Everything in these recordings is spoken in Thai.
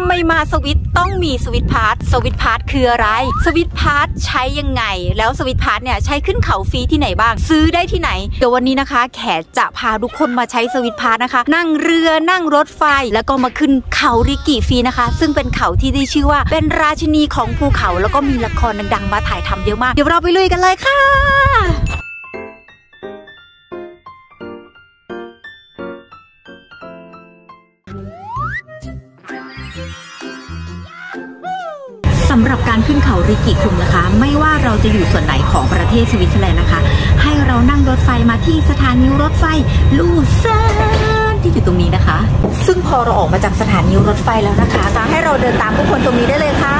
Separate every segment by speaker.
Speaker 1: ทำไมมาสวิสต้องมี Swiss Pass Swiss Pass คืออะไร Swiss Pass ใช้ยังไง แล้ว Swiss Pass เนี่ยใช้ขึ้นเขาฟรีที่ไหนบ้าง ซื้อได้ที่ไหน เดี๋ยววันนี้นะคะ แขกจะพาทุกคนมาใช้ Swiss Pass นะคะ นั่งเรือนั่งรถไฟแล้วก็มาขึ้นเขาริกิฟรีนะคะ ซึ่งเป็นเขาที่ได้ชื่อว่า เป็นราชินีของภูเขาแล้วก็มีละครดังๆมาถ่ายทำเยอะมาก เดี๋ยวเราไปลุยกันเลยค่ะ ขึ้นเขาริกิคุงนะคะ ไม่ว่าเราจะอยู่ส่วนไหนของประเทศสวิตเซอร์แลนด์นะคะ ให้เรานั่งรถไฟมาที่สถานีรถไฟลูเซนที่อยู่ตรงนี้นะคะ ซึ่งพอเราออกมาจากสถานีรถไฟแล้วนะคะก็ให้เราเดินตามผู้คนตรงนี้ได้เลยค่ะ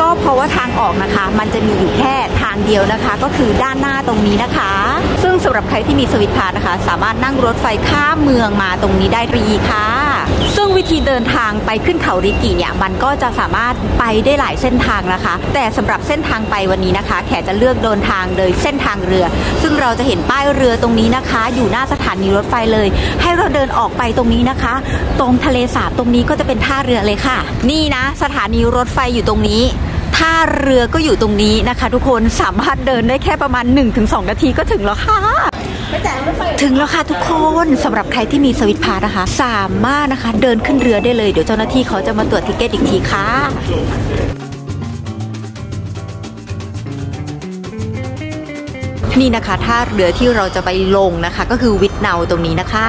Speaker 1: ก็เพราะว่าทางออกนะคะ มันจะมีอยู่แค่ทางเดียวนะคะ ก็คือด้านหน้าตรงนี้นะคะ ซึ่งสำหรับใครที่มีสวิตพาสนะคะ สามารถนั่งรถไฟข้ามเมืองมาตรงนี้ได้ฟรีค่ะ ซึ่งวิธีเดินทางไปขึ้นเขาริกิเนี่ยมันก็จะสามารถไปได้หลายเส้นทางนะคะ แต่สำหรับเส้นทางไปวันนี้นะคะ แขกจะเลือกเดินทางโดยเส้นทางเรือ ซึ่งเราจะเห็นป้ายเรือตรงนี้นะคะ อยู่หน้าสถานีรถไฟเลย ให้เราเดินออกไปตรงนี้นะคะ ตรงทะเลสาบตรงนี้ก็จะเป็นท่าเรือเลยค่ะ นี่นะ สถานีรถไฟอยู่ตรงนี้ท่าเรือก็อยู่ตรงนี้นะคะ ทุกคนสามารถเดินได้แค่ประมาณ 1-2 นาทีก็ถึงแล้วค่ะ ถึงแล้วค่ะทุกคนสำหรับใครที่มีสวิตพาสนะคะ สามารถนะคะเดินขึ้นเรือได้เลย เดี๋ยวเจ้าหน้าที่เขาจะมาตรวจทิเกตอีกทีค่ะนี่นะคะท่าเรือที่เราจะไปลงนะคะ ก็คือวิทนาตรงนี้นะคะ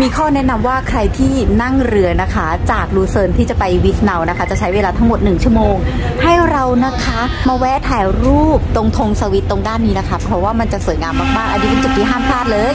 Speaker 1: มีข้อแนะนำว่าใครที่นั่งเรือนะคะ จากลูเซิร์นที่จะไปวิสเนานะคะ จะใช้เวลาทั้งหมด 1 ชั่วโมง ให้เรานะคะ มาแวะถ่ายรูปตรงธงสวิตตรงด้านนี้นะคะ เพราะว่ามันจะสวยงามมากๆ อันนี้เป็นจุดที่ห้ามพลาดเลย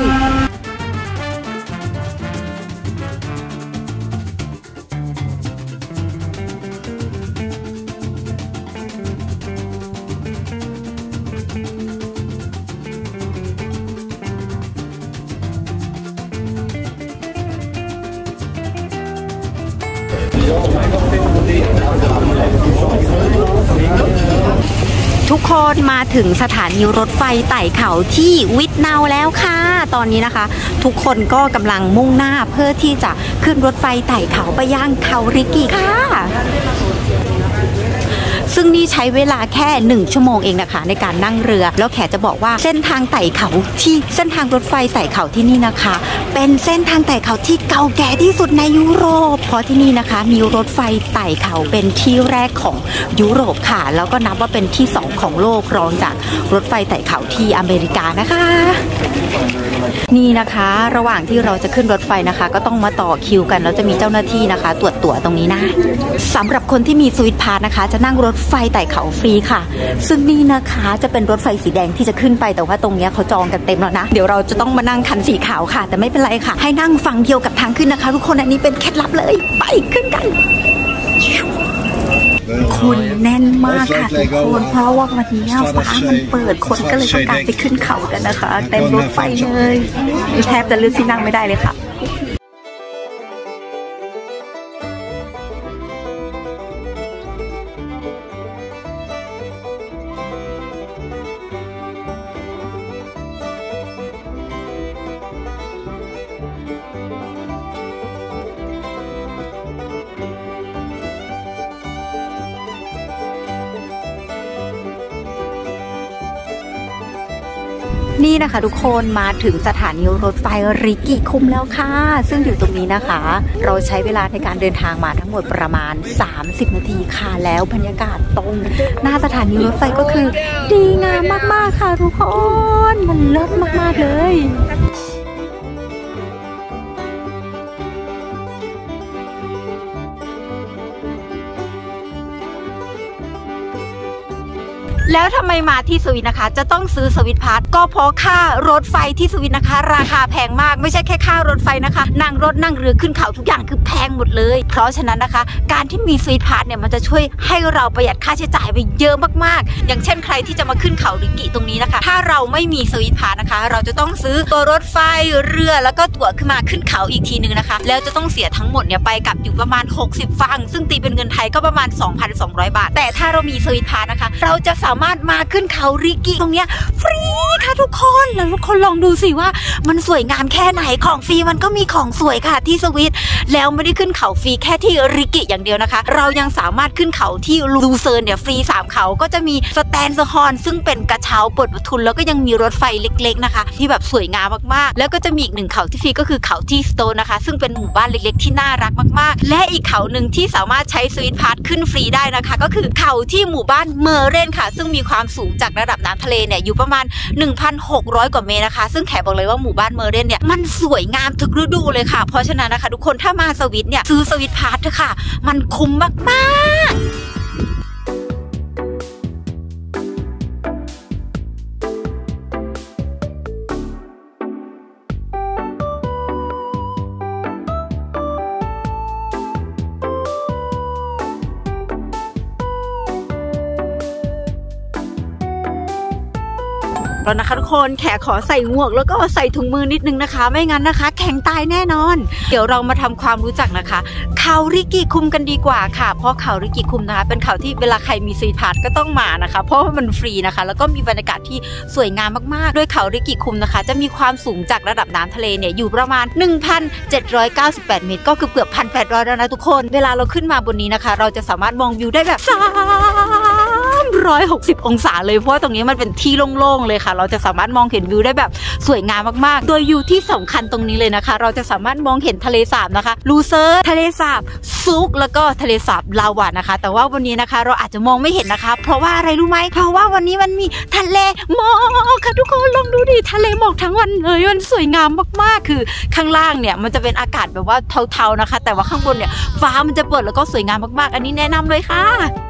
Speaker 1: ทุกคนมาถึงสถานีรถไฟไต่เขาที่วิทเนาแล้วค่ะ ตอนนี้นะคะ ทุกคนก็กำลังมุ่งหน้าเพื่อที่จะขึ้นรถไฟไต่เขาไปย่างเขาริกิค่ะ ซึ่งนี่ใช้เวลาแค่ 1 ชั่วโมงเองนะคะ ในการนั่งเรือ แล้วแขกจะบอกว่าเส้นทางไต่เขาที่เส้นทางรถไฟไต่เขาที่นี่นะคะ เป็นเส้นทางไต่เขาที่เก่าแก่ที่สุดในยุโรป เพราะที่นี่นะคะ มีรถไฟไต่เขาเป็นที่แรกของยุโรปค่ะ แล้วก็นับว่าเป็นที่สองของโลกรองจากรถไฟไต่เขาที่อเมริกานะคะ นี่นะคะ ระหว่างที่เราจะขึ้นรถไฟนะคะ ก็ต้องมาต่อคิวกันแล้วจะมีเจ้าหน้าที่นะคะ ตรวจตั๋วตรงนี้นะสำหรับคนที่มีสวิตพาสนะคะ จะนั่งรถไฟไต่เขาฟรีค่ะ ซึ่งนี่นะคะจะเป็นรถไฟสีแดงที่จะขึ้นไปแต่ว่าตรงเนี้ยเขาจองกันเต็มแล้วนะ เดี๋ยวเราจะต้องมานั่งคันสีขาวค่ะ แต่ไม่เป็นไรค่ะ ให้นั่งฝั่งเดียวกับทางขึ้นนะคะ ทุกคนอันนี้เป็นเคล็ดลับเลย ไปขึ้นกันคนแน่นมากค่ะทุกคนเพราะว่าวันนี้ฟ้ามันเปิดคนก็เลยต้องการไปขึ้นเขากันนะคะ เต็มรถไฟเลยแทบจะเลือกที่นั่งไม่ได้เลยค่ะ นี่นะคะทุกคนมาถึงสถานีรถไฟริกิคุมแล้วค่ะ ซึ่งอยู่ตรงนี้นะคะ เราใช้เวลาในการเดินทางมาทั้งหมดประมาณ 30 นาทีค่ะแล้วบรรยากาศตรงหน้าสถานีรถไฟก็คือ ดีงามมากๆค่ะทุกคน มันเลิศมากๆเลย แล้วทำไมมาที่สวิสนะคะ จะต้องซื้อ Swiss Pass ก็เพราะค่ารถไฟที่สวิสนะคะ ราคาแพงมากไม่ใช่แค่ค่ารถไฟนะคะ นั่งรถนั่งเรือขึ้นเขาทุกอย่างคือแพงหมดเลย เพราะฉะนั้นนะคะ การที่มี Swiss Pass เนี่ยมันจะช่วยให้เราประหยัดค่าใช้จ่ายไปเยอะมากๆ อย่างเช่นใครที่จะมาขึ้นเขาริกิตรงนี้นะคะ ถ้าเราไม่มี Swiss Pass นะคะ เราจะต้องซื้อตั๋วรถไฟเรือแล้วก็ตั๋วขึ้นมาขึ้นเขาอีกทีนึงนะคะ แล้วจะต้องเสียทั้งหมดเนี่ยไปกลับอยู่ประมาณ 60 ฟรังก์ ซึ่งตีเป็นเงินไทยก็ประมาณ 2,200 บาท แต่ถ้าเรามี Swiss Pass นะคะ เราจะสามารถมาขึ้นเขาริกิตรงเนี้ยฟรีค่ะทุกคนแล้วทุกคนลองดูสิว่า มันสวยงามแค่ไหนของฟรีมันก็มีของสวยค่ะที่สวิสแล้วไม่ได้ขึ้นเขาฟรีแค่ที่ริกิอย่างเดียวนะคะ เรายังสามารถขึ้นเขาที่ลูเซิร์นเนี่ยฟรี3เขาก็จะมี Stanserhorn ซึ่งเป็นกระเช้าเปิดประทุนแล้วก็ยังมีรถไฟเล็ก ๆนะคะ ที่แบบสวยงามมากๆ แล้วก็จะมีอีกหนึ่งเขาที่ฟรีก็คือเขาที่ Stoos นะคะ ซึ่งเป็นหมู่บ้านเล็กๆ ที่น่ารักมาก ๆ และอีกเขาหนึ่งที่สามารถใช้ Swiss Pass ขึ้นฟรีได้นะคะ ก็คือเขาที่หมู่บ้านเมอร์เรนค่ะ ซึ่งมีความสูงจากระดับน้ำทะเลเนี่ยอยู่ประมาณ 1,600 กว่าเมตรนะคะ ซึ่งแขกบอกเลยว่าหมู่บ้านเมอร์เรนเนี่ยมันสวยงามทุกฤดูเลยค่ะ เพราะฉะนั้นนะคะ ทุกคนถ้ามาสวิสเนี่ยซื้อ Swiss Pass เถอะค่ะ มันคุ้มมากๆ แล้วนะคะทุกคนแขกขอใส่หมวกแล้วก็ใส่ถุงมือนิดนึงนะคะ ไม่งั้นนะคะ แข็งตายแน่นอน เดี๋ยวเรามาทำความรู้จักนะคะเขาริกิคุมกันดีกว่าค่ะ เพราะเขาริกิคุมนะคะ เป็นเขาที่เวลาใครมี Swiss Pass ก็ต้องมานะคะ เพราะว่ามันฟรีนะคะ แล้วก็มีบรรยากาศที่สวยงามมากๆ ด้วยเขาริกิคุมนะคะ จะมีความสูงจากระดับน้ำทะเลเนี่ยอยู่ประมาณ 1,798 เมตร ก็คือเกือบ1,800แล้วนะทุกคน เวลาเราขึ้นมาบนนี้นะคะ เราจะสามารถมองวิวได้แบบ 360 องศาเลยเพราะว่าตรงนี้มันเป็นที่โล่งๆเลยค่ะ เราจะสามารถมองเห็นวิวได้แบบสวยงามมากๆ โดยวิวที่สำคัญตรงนี้เลยนะคะ เราจะสามารถมองเห็นทะเลสาบนะคะ ลูเซิร์นทะเลสาบซุกแล้วก็ทะเลสาบ Lauerz นะคะ แต่ว่าวันนี้นะคะเราอาจจะมองไม่เห็นนะคะ เพราะว่าอะไรรู้ไหมเพราะว่าวันนี้มันมีทะเลหมอกค่ะทุกคนลองดูดิทะเลหมอกทั้งวันเลยมันสวยงามมากๆ คือข้างล่างเนี่ยมันจะเป็นอากาศแบบว่าเทาๆนะคะ แต่ว่าข้างบนเนี่ยฟ้ามันจะเปิดแล้วก็สวยงามมากๆ อันนี้แนะนำเลยค่ะ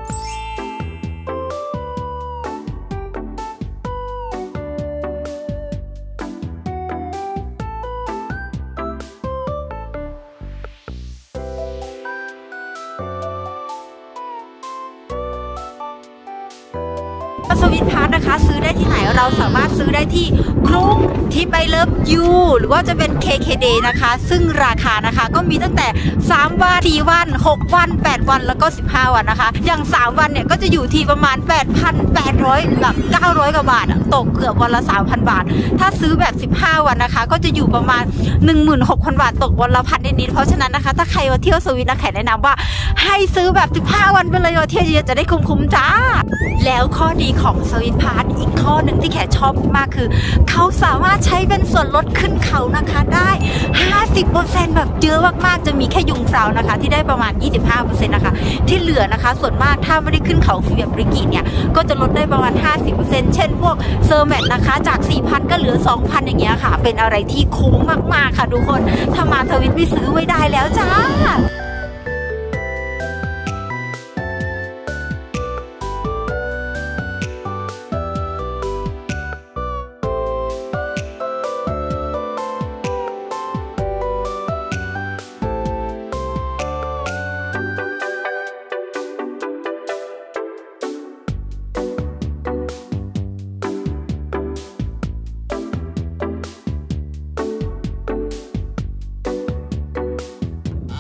Speaker 1: Swiss Pass นะคะ ซื้อได้ที่ไหนเราสามารถซื้อได้ที่กรุ๊ปที่ไปเลิฟยูหรือว่าจะเป็น KKD นะคะ ซึ่งราคานะคะก็มีตั้งแต่ 3 วัน 4 วัน 6 วัน 8 วันแล้วก็ 15 วันนะคะ อย่าง 3 วันเนี่ยก็จะอยู่ที่ประมาณ 8,800แบบ900 กว่าบาทตกเกือบวันละ 3,000 บาท ถ้าซื้อแบบ 15 วันนะคะ ก็จะอยู่ประมาณ 16,000 บาท ตกวันละพันนิดๆเพราะฉะนั้นนะคะ ถ้าใครมาเที่ยวสวิตนะแขกแนะนำว่าให้ซื้อแบบ 15 วันไปเลยเที่ยวเยอะจะได้คุ้มๆจ้า แล้วข้อดีของสวิตพาร์ทอีกข้อหนึ่งที่แขกชอบมากคือ เขาสามารถใช้เป็นส่วนลดขึ้นเขานะคะได้ 50%แบบเยอะมากๆ จะมีแค่ยุงฟราวนะคะ ที่ได้ประมาณ 25%นะคะ ที่เหลือนะคะส่วนมากถ้าไม่ได้ขึ้นเขาฟรีแบบริกิเนี่ย ก็จะลดได้ประมาณ 50%เช่นพวกเซอร์แมทนะคะ จาก 4,000 ก็เหลือ 2,000 อย่างเงี้ยค่ะ เป็นอะไรที่คุ้มมากๆค่ะทุกคน ถ้ามาทวิตไม่ซื้อไม่ได้แล้วจ้า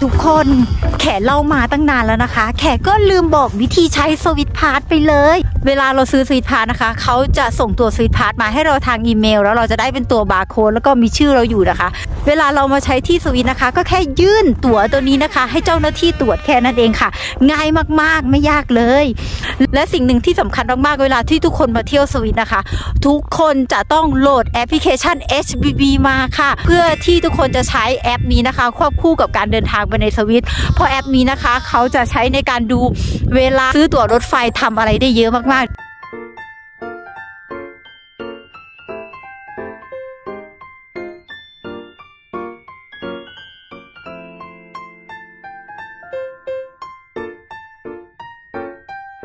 Speaker 1: ทุกคนแขเล่ามาตั้งนานแล้วนะคะ แขก็ลืมบอกวิธีใช้ Swiss Pass ไปเลยเวลาเราซื้อ Swiss Pass นะคะ เขาจะส่งตัว Swiss Pass มาให้เราทางอีเมล แล้วเราจะได้เป็นตัวบาร์โค้ดแล้วก็มีชื่อเราอยู่นะคะ เวลาเรามาใช้ที่สวิสนะคะ ก็แค่ยื่นตั๋วตัวนี้นะคะ ให้เจ้าหน้าที่ตรวจแค่นั้นเองค่ะ ง่ายมากๆไม่ยากเลย และสิ่งหนึ่งที่สำคัญมากๆเวลาที่ทุกคนมาเที่ยวสวิสนะคะ ทุกคนจะต้องโหลดแอปพลิเคชัน HBB มาค่ะ เพื่อที่ทุกคนจะใช้แอปนี้นะคะ ควบคู่กับการเดินทางไปในสวิตเพราะแอปนี้นะคะ เขาจะใช้ในการดูเวลาซื้อตั๋วรถไฟทำอะไรได้เยอะมากๆ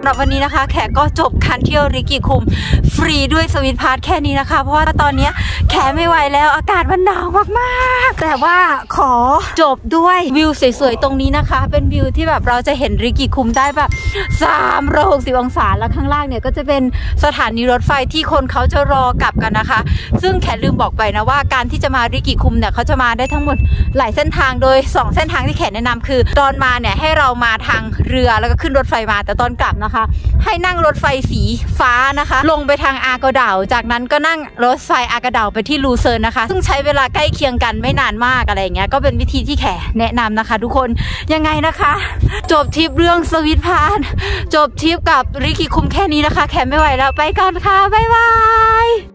Speaker 1: ำหรับวันนี้นะคะ แขกก็จบการเที่ยวริกิคุม ฟรีด้วยสวิตพาร์ทแค่นี้นะคะ เพราะว่าตอนนี้แขไม่ไหวแล้วอากาศมันหนาวมากๆ แต่ว่าขอจบด้วยวิวสวยๆ ตรงนี้นะคะ เป็นวิวที่แบบเราจะเห็นริกิคุมได้แบบ360องศาแล้วข้างล่างเนี่ยก็จะเป็นสถานีรถไฟที่คนเขาจะรอกลับกันนะคะ ซึ่งแขลืมบอกไปนะว่าการที่จะมาริกิคุมเนี่ยเขาจะมาได้ทั้งหมดหลายเส้นทางโดย 2 เส้นทางที่แขแนะนำคือ ตอนมาเนี่ยให้เรามาทางเรือแล้วก็ขึ้นรถไฟมาแต่ตอนกลับนะคะ
Speaker 2: นะคะ ให้นั่งรถไฟสีฟ้านะคะ ลงไปทางอากาดาว จากนั้นก็นั่งรถไฟอากาดาวไปที่ลูเซิร์นนะคะ ซึ่งใช้เวลาใกล้เคียงกันไม่นานมากอะไรอย่างเงี้ยก็เป็นวิธีที่แขแนะนำนะคะ ทุกคนยังไงนะคะ จบทริปเรื่องสวิตพานจบทริปกับริกิคุมแค่นี้นะคะ แขไม่ไหวแล้วไปก่อนค่ะบ๊ายบาย